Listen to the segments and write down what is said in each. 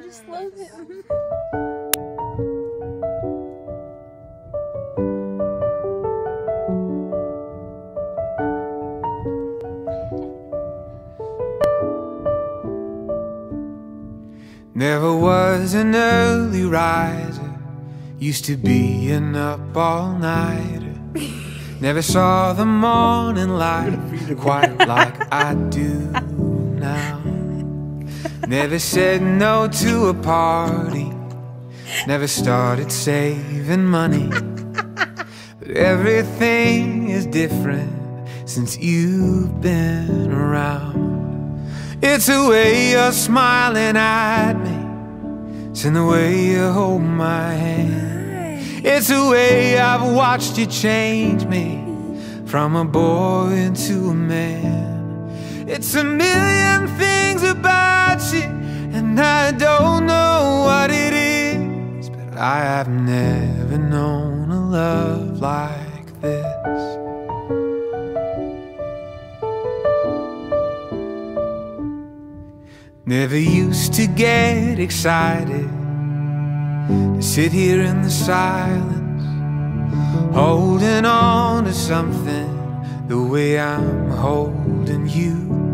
I just love him. Never was an early riser, used to be an up all nighter. Never saw the morning light quite like I do now. Never said no to a party, never started saving money. But everything is different since you've been around. It's the way you're smiling at me. It's in the way you hold my hand. It's the way I've watched you change me from a boy into a man. It's a million things about you, and I don't know what it is, but I have never known a love like this. Never used to get excited to sit here in the silence, holding on to something the way I'm holding you.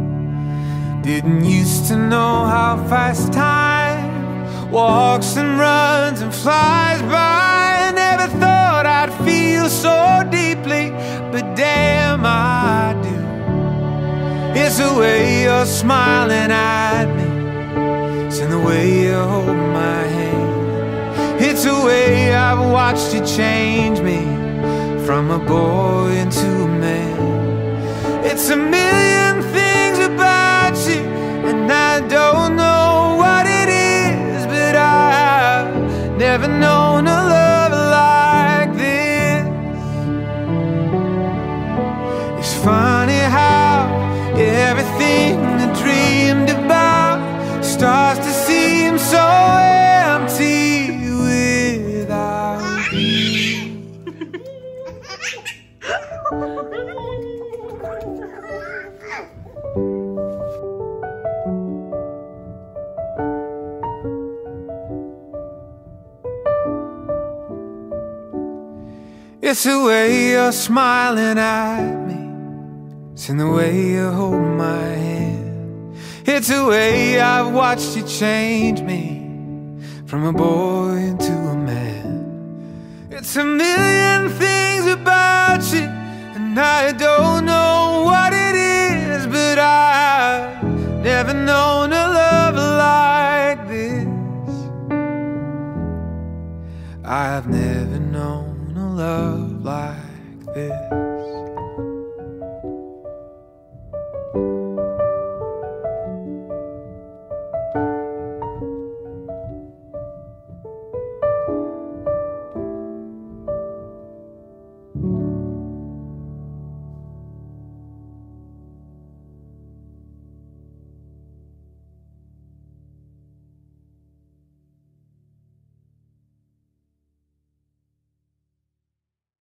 Didn't used to know how fast time walks and runs and flies by. I Never thought I'd feel so deeply, but damn, I do. It's the way you're smiling at me. It's in the way you hold my hand. It's the way I've watched you change me from a boy into a man. It's a million things never known a love like this. It's funny how everything I dreamed about starts to seem so empty without you. It's the way you're smiling at me. It's in the way you hold my hand. It's the way I've watched you change me from a boy into a man. It's a million things about you, and I don't know what it is, but I've never known a love like this. I've never love like this.